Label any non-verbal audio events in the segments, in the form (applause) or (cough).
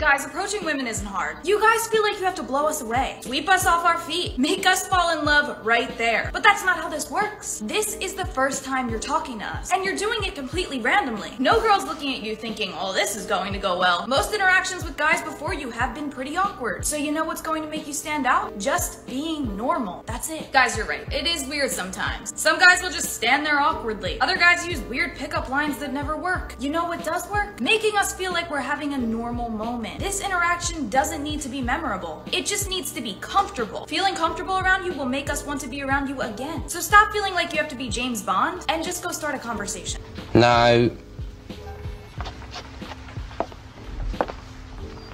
Guys, approaching women isn't hard. You guys feel like you have to blow us away, sweep us off our feet, make us fall in love right there. But that's not how this works. This is the first time you're talking to us, and you're doing it completely randomly. No girl's looking at you thinking, oh, this is going to go well. Most interactions with guys before you have been pretty awkward. So you know what's going to make you stand out? Just being normal. That's it. Guys, you're right. It is weird sometimes. Some guys will just stand there awkwardly. Other guys use weird pickup lines that never work. You know what does work? Making us feel like we're having a normal moment. This interaction doesn't need to be memorable. It just needs to be comfortable. Feeling comfortable around you will make us want to be around you again. So stop feeling like you have to be James Bond and just go start a conversation. No.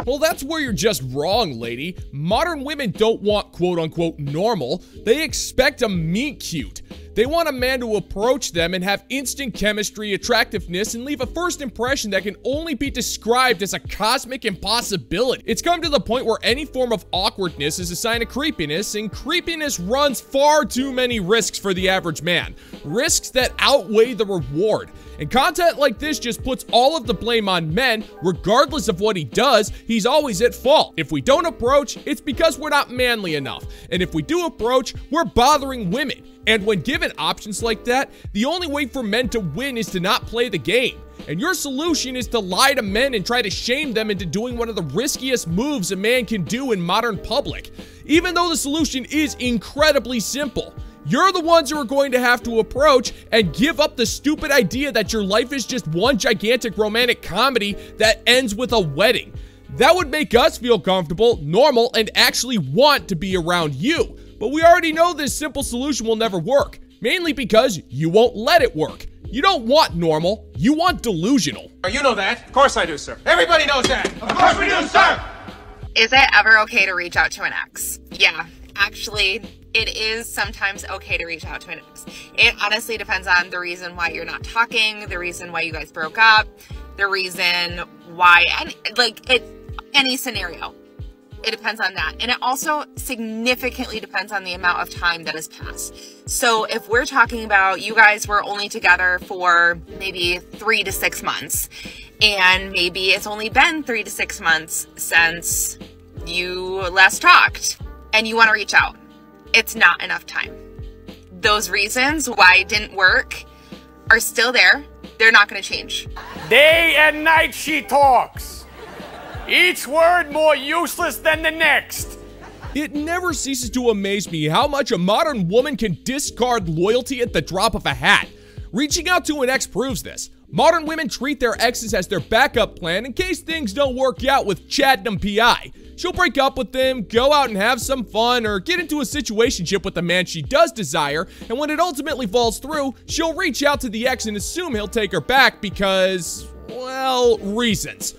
Well, that's where you're just wrong, lady. Modern women don't want quote unquote normal, they expect a meet cute. They want a man to approach them and have instant chemistry, attractiveness, and leave a first impression that can only be described as a cosmic impossibility. It's come to the point where any form of awkwardness is a sign of creepiness, and creepiness runs far too many risks for the average man. Risks that outweigh the reward. And content like this just puts all of the blame on men, regardless of what he does, he's always at fault. If we don't approach, it's because we're not manly enough. And if we do approach, we're bothering women. And when given options like that, the only way for men to win is to not play the game. And your solution is to lie to men and try to shame them into doing one of the riskiest moves a man can do in modern public. Even though the solution is incredibly simple. You're the ones who are going to have to approach and give up the stupid idea that your life is just one gigantic romantic comedy that ends with a wedding. That would make us feel comfortable, normal, and actually want to be around you. But we already know this simple solution will never work, mainly because you won't let it work. You don't want normal, you want delusional. Oh, you know that. Of course I do, sir. Everybody knows that. Of course we do, sir. Is it ever okay to reach out to an ex? Yeah, actually, it is sometimes okay to reach out to an ex. It honestly depends on the reason why you're not talking, the reason why you guys broke up, the reason why, and like it, any scenario. It depends on that. And it also significantly depends on the amount of time that has passed. So if we're talking about you guys were only together for maybe three to six months, and maybe it's only been three to six months since you last talked, and you want to reach out, it's not enough time. Those reasons why it didn't work are still there. They're not going to change. Day and night she talks. Each word more useless than the next. It never ceases to amaze me how much a modern woman can discard loyalty at the drop of a hat. Reaching out to an ex proves this. Modern women treat their exes as their backup plan in case things don't work out with Chadnam PI. She'll break up with them, go out and have some fun, or get into a situationship with the man she does desire, and when it ultimately falls through, she'll reach out to the ex and assume he'll take her back because, well, reasons.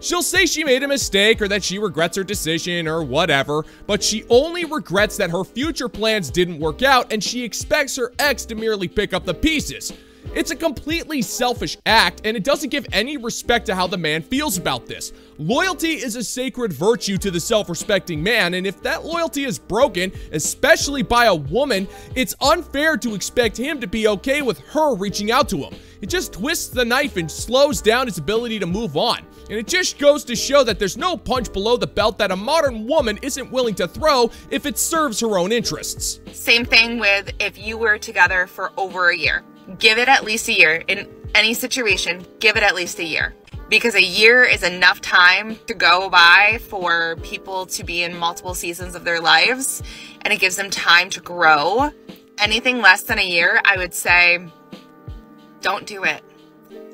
She'll say she made a mistake or that she regrets her decision or whatever, but she only regrets that her future plans didn't work out and she expects her ex to merely pick up the pieces. It's a completely selfish act, and it doesn't give any respect to how the man feels about this. Loyalty is a sacred virtue to the self-respecting man, and if that loyalty is broken, especially by a woman, it's unfair to expect him to be okay with her reaching out to him. It just twists the knife and slows down its ability to move on. And it just goes to show that there's no punch below the belt that a modern woman isn't willing to throw if it serves her own interests. Same thing with if you were together for over a year. Give it at least a year. In any situation, give it at least a year. Because a year is enough time to go by for people to be in multiple seasons of their lives, and it gives them time to grow. Anything less than a year, I would say, don't do it.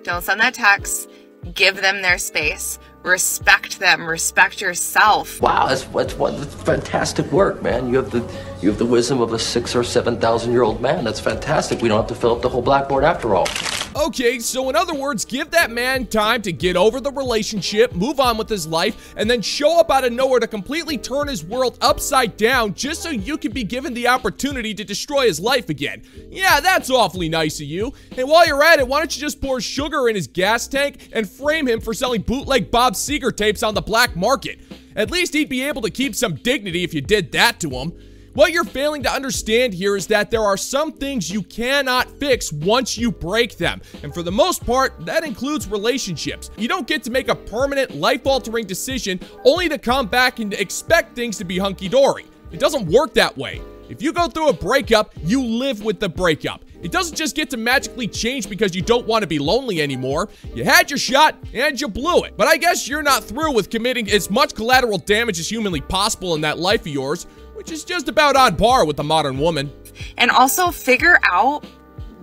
Don't send that text. Give them their space. Respect them. Respect yourself. Wow, that's, that's, that's fantastic work, man. You have the you have the wisdom of a six or seven thousand year old man. That's fantastic. We don't have to fill up the whole blackboard after all. Okay, so in other words, give that man time to get over the relationship, move on with his life, and then show up out of nowhere to completely turn his world upside down just so you can be given the opportunity to destroy his life again. Yeah, that's awfully nice of you. And while you're at it, why don't you just pour sugar in his gas tank and frame him for selling bootleg Bob Seger tapes on the black market? At least he'd be able to keep some dignity if you did that to him. What you're failing to understand here is that there are some things you cannot fix once you break them. And for the most part, that includes relationships. You don't get to make a permanent, life altering decision only to come back and expect things to be hunky dory. It doesn't work that way. If you go through a breakup, you live with the breakup. It doesn't just get to magically change because you don't want to be lonely anymore. You had your shot and you blew it. But I guess you're not through with committing as much collateral damage as humanly possible in that life of yours, which is just about on par with the modern woman. And also figure out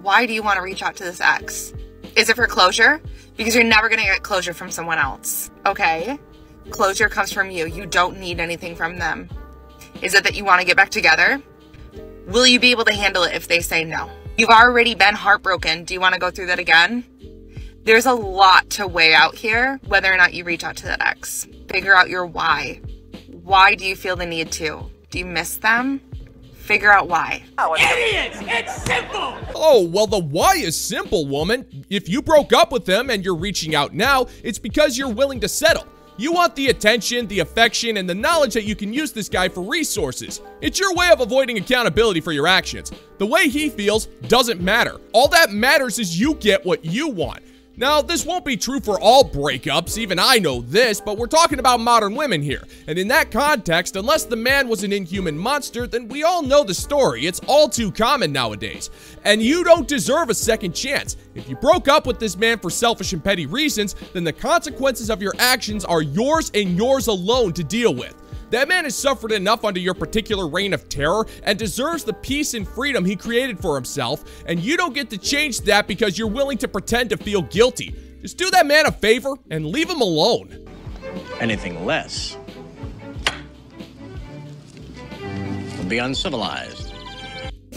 why do you want to reach out to this ex? Is it for closure? Because you're never going to get closure from someone else. Okay? Closure comes from you. You don't need anything from them. Is it that you want to get back together? Will you be able to handle it if they say no? You've already been heartbroken. Do you want to go through that again? There's a lot to weigh out here, whether or not you reach out to that ex. Figure out your why. Why do you feel the need to? Do you miss them? Figure out why. Oh, Idiots! It's simple! Oh, well, the why is simple, woman. If you broke up with them and you're reaching out now, it's because you're willing to settle. You want the attention, the affection, and the knowledge that you can use this guy for resources. It's your way of avoiding accountability for your actions. The way he feels doesn't matter. All that matters is you get what you want. Now, this won't be true for all breakups, even I know this, but we're talking about modern women here. And in that context, unless the man was an inhuman monster, then we all know the story. It's all too common nowadays. And you don't deserve a second chance. If you broke up with this man for selfish and petty reasons, then the consequences of your actions are yours and yours alone to deal with. That man has suffered enough under your particular reign of terror and deserves the peace and freedom he created for himself, and you don't get to change that because you're willing to pretend to feel guilty. Just do that man a favor and leave him alone. Anything less would be uncivilized.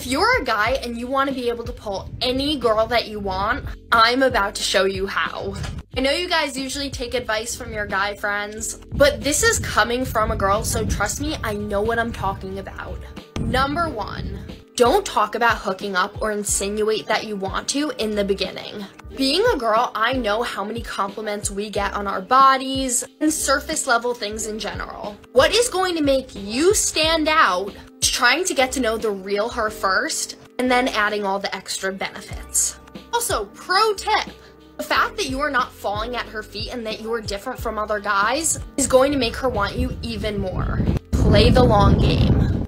If you're a guy and you want to be able to pull any girl that you want, I'm about to show you how. I know you guys usually take advice from your guy friends, but this is coming from a girl, so trust me, I know what I'm talking about. Number one, don't talk about hooking up or insinuate that you want to in the beginning. Being a girl, I know how many compliments we get on our bodies and surface level things in general. What is going to make you stand out trying to get to know the real her first and then adding all the extra benefits. Also, pro tip. The fact that you are not falling at her feet and that you are different from other guys is going to make her want you even more. Play the long game.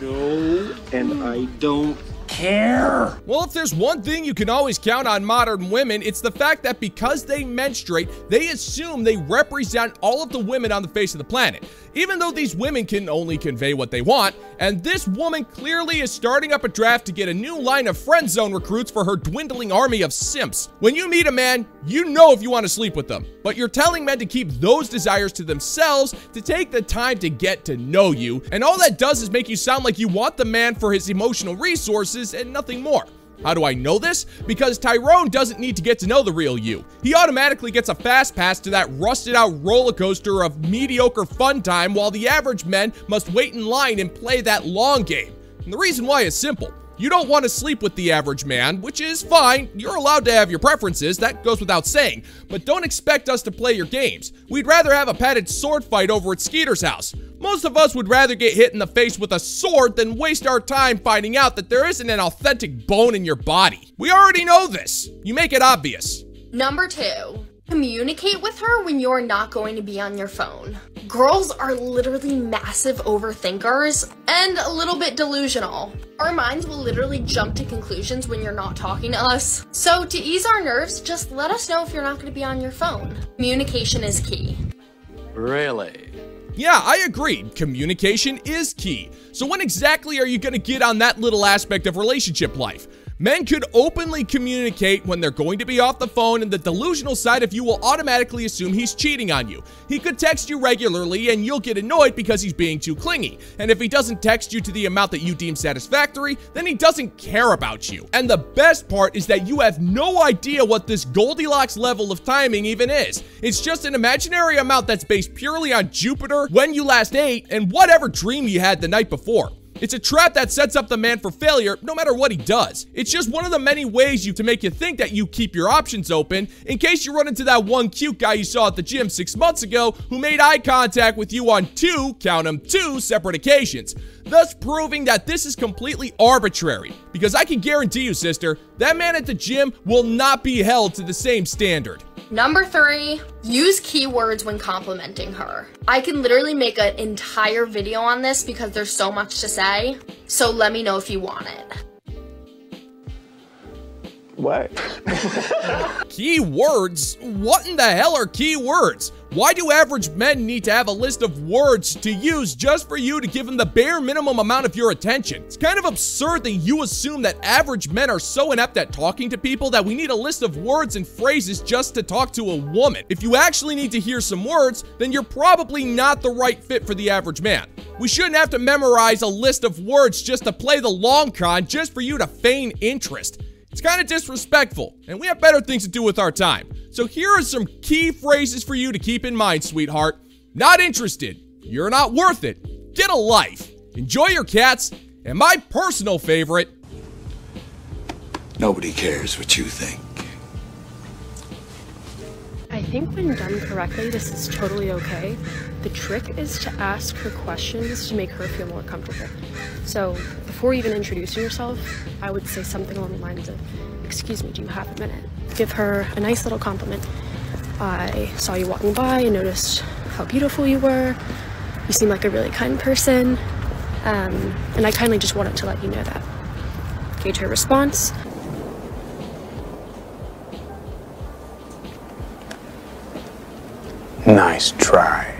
No, and I don't care. Well, if there's one thing you can always count on modern women, it's the fact that because they menstruate, they assume they represent all of the women on the face of the planet, even though these women can only convey what they want. And this woman clearly is starting up a draft to get a new line of friend zone recruits for her dwindling army of simps. When you meet a man, you know if you want to sleep with them, but you're telling men to keep those desires to themselves to take the time to get to know you, and all that does is make you sound like you want the man for his emotional resources and nothing more. How do I know this? Because Tyrone doesn't need to get to know the real you. He automatically gets a fast pass to that rusted out roller coaster of mediocre fun time while the average men must wait in line and play that long game. And the reason why is simple. You don't want to sleep with the average man, which is fine. You're allowed to have your preferences, that goes without saying. But don't expect us to play your games. We'd rather have a padded sword fight over at Skeeter's house. Most of us would rather get hit in the face with a sword than waste our time finding out that there isn't an authentic bone in your body. We already know this. You make it obvious. Number two, communicate with her when you're not going to be on your phone. Girls are literally massive overthinkers and a little bit delusional. Our minds will literally jump to conclusions when you're not talking to us. So to ease our nerves, just let us know if you're not going to be on your phone. Communication is key. Really? Yeah, I agree. Communication is key. So when exactly are you going to get on that little aspect of relationship life? Men could openly communicate when they're going to be off the phone, and the delusional side of you will automatically assume he's cheating on you. He could text you regularly, and you'll get annoyed because he's being too clingy. And if he doesn't text you to the amount that you deem satisfactory, then he doesn't care about you. And the best part is that you have no idea what this Goldilocks level of timing even is. It's just an imaginary amount that's based purely on Jupiter, when you last ate, and whatever dream you had the night before. It's a trap that sets up the man for failure no matter what he does. It's just one of the many ways you to make you think that you keep your options open in case you run into that one cute guy you saw at the gym six months ago who made eye contact with you on two, count them, two separate occasions. thus proving that this is completely arbitrary. Because I can guarantee you, sister, that man at the gym will not be held to the same standard. Number three, use keywords when complimenting her. I can literally make an entire video on this because there's so much to say. So let me know if you want it. What? (laughs) Keywords? What in the hell are keywords? Why do average men need to have a list of words to use just for you to give them the bare minimum amount of your attention? It's kind of absurd that you assume that average men are so inept at talking to people that we need a list of words and phrases just to talk to a woman. If you actually need to hear some words, then you're probably not the right fit for the average man. We shouldn't have to memorize a list of words just to play the long con just for you to feign interest. It's kind of disrespectful, and we have better things to do with our time. So here are some key phrases for you to keep in mind, sweetheart. Not interested. You're not worth it. Get a life. Enjoy your cats. And my personal favorite. Nobody cares what you think. I think when done correctly, this is totally okay. The trick is to ask her questions to make her feel more comfortable. So before even introducing yourself, I would say something along the lines of, excuse me, do you have a minute? Give her a nice little compliment. I saw you walking by and noticed how beautiful you were. You seem like a really kind person. Um, and I kindly just wanted to let you know that. Gauge her response. Nice try.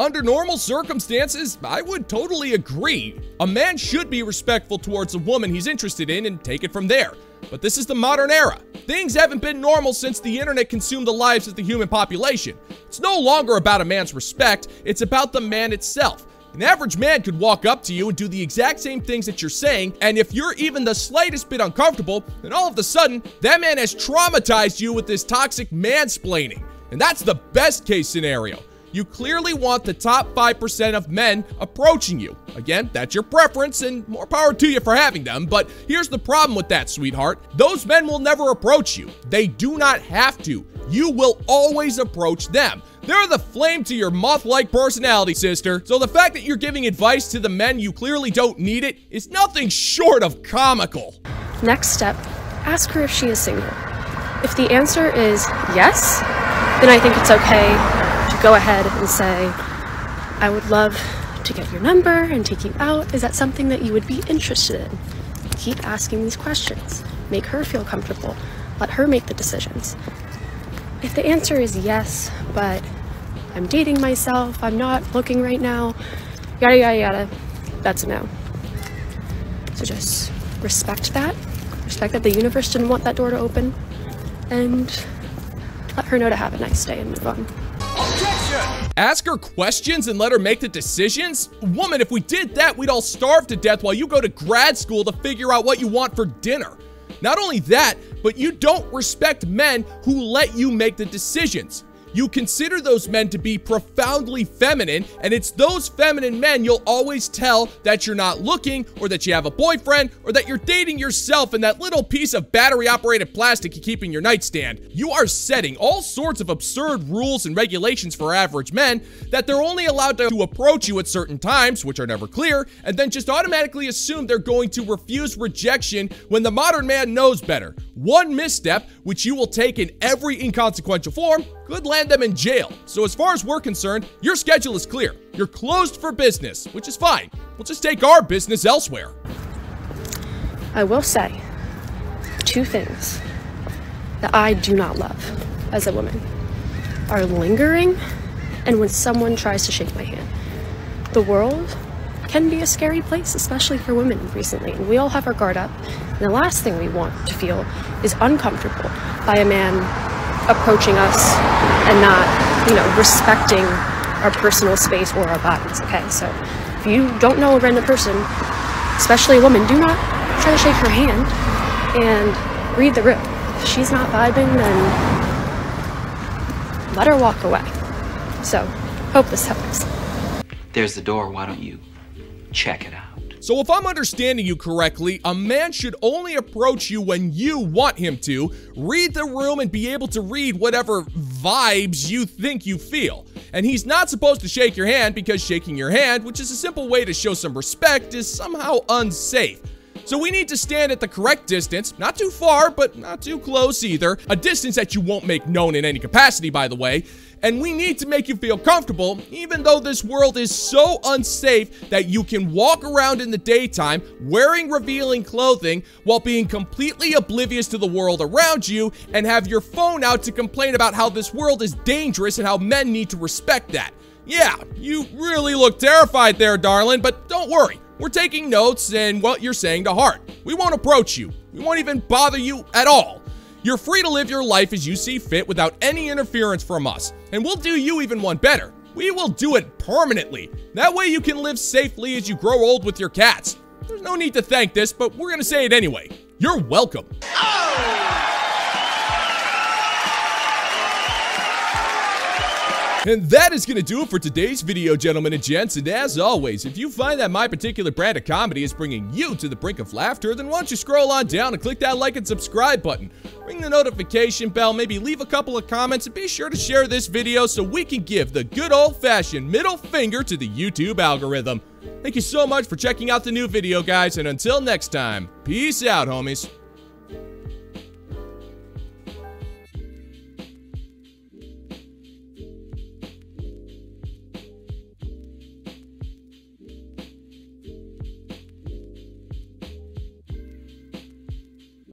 Under normal circumstances, I would totally agree. A man should be respectful towards a woman he's interested in and take it from there. But this is the modern era. Things haven't been normal since the internet consumed the lives of the human population. It's no longer about a man's respect, it's about the man itself. An average man could walk up to you and do the exact same things that you're saying, and if you're even the slightest bit uncomfortable, then all of a sudden, that man has traumatized you with this toxic mansplaining. And that's the best case scenario. You clearly want the top 5% of men approaching you. Again, that's your preference and more power to you for having them, but here's the problem with that, sweetheart. Those men will never approach you. They do not have to. You will always approach them. They're the flame to your moth-like personality, sister. So the fact that you're giving advice to the men you clearly don't need it is nothing short of comical. Next step, ask her if she is single. If the answer is yes, then I think it's okay to go ahead and say, I would love to get your number and take you out. Is that something that you would be interested in? Keep asking these questions. Make her feel comfortable. Let her make the decisions. If the answer is yes, but I'm dating myself, I'm not looking right now, yada yada yada, that's a no. So just respect that. Respect that the universe didn't want that door to open. And let her know to have a nice day and move on. Ask her questions and let her make the decisions? Woman, if we did that, we'd all starve to death while you go to grad school to figure out what you want for dinner. Not only that, but you don't respect men who let you make the decisions. You consider those men to be profoundly feminine, and it's those feminine men you'll always tell that you're not looking, or that you have a boyfriend, or that you're dating yourself in that little piece of battery operated plastic you keep in your nightstand. You are setting all sorts of absurd rules and regulations for average men that they're only allowed to approach you at certain times, which are never clear, and then just automatically assume they're going to refuse rejection when the modern man knows better. One misstep, which you will take in every inconsequential form, could land them in jail. So as far as we're concerned, your schedule is clear. You're closed for business, which is fine. We'll just take our business elsewhere. I will say two things that I do not love as a woman are lingering and when someone tries to shake my hand. The world can be a scary place, especially for women recently, and we all have our guard up. And the last thing we want to feel is uncomfortable by a man approaching us and not, you know, respecting our personal space or our bodies, okay? So if you don't know a random person, especially a woman, do not try to shake her hand and read the room. If she's not vibing, then let her walk away. So, hope this helps. There's the door. Why don't you check it out? So if I'm understanding you correctly, a man should only approach you when you want him to, read the room and be able to read whatever vibes you think you feel. And he's not supposed to shake your hand because shaking your hand, which is a simple way to show some respect, is somehow unsafe. So we need to stand at the correct distance, not too far, but not too close either. A distance that you won't make known in any capacity, by the way. And we need to make you feel comfortable, even though this world is so unsafe that you can walk around in the daytime wearing revealing clothing while being completely oblivious to the world around you and have your phone out to complain about how this world is dangerous and how men need to respect that. Yeah, you really look terrified there, darling, but don't worry. We're taking notes and what you're saying to heart. We won't approach you. We won't even bother you at all. You're free to live your life as you see fit without any interference from us. And we'll do you even one better. We will do it permanently. That way you can live safely as you grow old with your cats. There's no need to thank this, but we're gonna say it anyway. You're welcome. And that is going to do it for today's video, gentlemen and gents. And as always, if you find that my particular brand of comedy is bringing you to the brink of laughter, then why don't you scroll on down and click that like and subscribe button. Ring the notification bell, maybe leave a couple of comments, and be sure to share this video so we can give the good old-fashioned middle finger to the YouTube algorithm. Thank you so much for checking out the new video, guys, and until next time, peace out, homies.